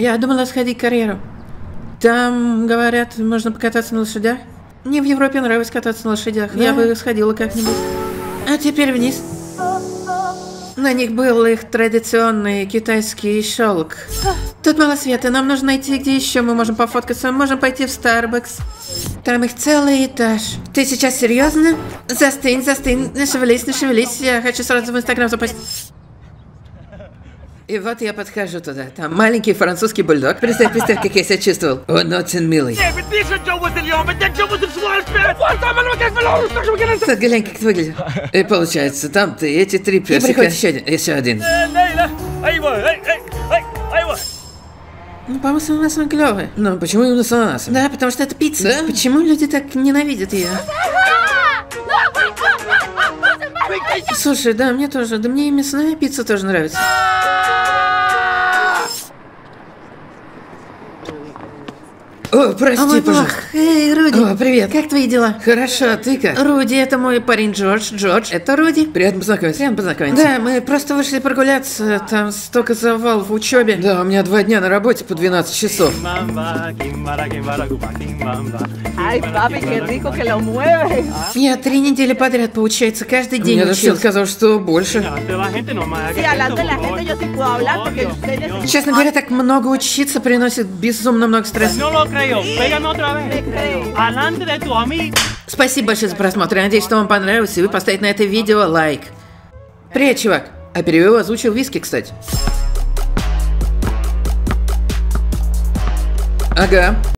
Я думала сходить карьеру. Там, говорят, можно покататься на лошадях. Мне в Европе нравится кататься на лошадях. Я бы сходила как-нибудь. А теперь вниз. На них был их традиционный китайский шелк. Тут мало света, нам нужно найти, где еще мы можем пофоткаться. Мы можем пойти в Starbucks. Там их целый этаж. Ты сейчас серьезно? Застынь, застынь, не шевелись, не шевелись. Я хочу сразу в Инстаграм запустить. И вот я подхожу туда. Там маленький французский бульдог. Представь, представь, как я себя чувствовал. Он очень милый. Так, глянь, как ты выглядишь. И получается, там ты, эти три персика. И приходит еще один. Еще один. Ну, по-моему, с ананасом клевый. Но почему именно с ананасом? Да, потому что это пицца. Да? Почему люди так ненавидят ее? Слушай, да, мне тоже. Да мне и мясная пицца тоже нравится. О, прости, О, мой пожалуйста. Эй, Руди. О, привет. Как твои дела? Хорошо, а ты как? Руди, это мой парень Джордж. Джордж, это Руди. Приятно познакомиться. Приятно познакомиться. Да, мы просто вышли прогуляться. Там столько завал в учебе. Да, у меня два дня на работе по 12 часов. Mueves. Я три недели подряд, получается, каждый день Мне даже сказал, что больше. Ustedes Честно говоря, так много учиться приносит безумно много стресса. Creo. Pégame otra vez. Alante de tu amigo. Спасибо большое за просмотр. Я надеюсь, что вам понравилось, и вы поставите на это видео лайк. Привет, чувак. А перевел озвучил Виски, кстати. Ага.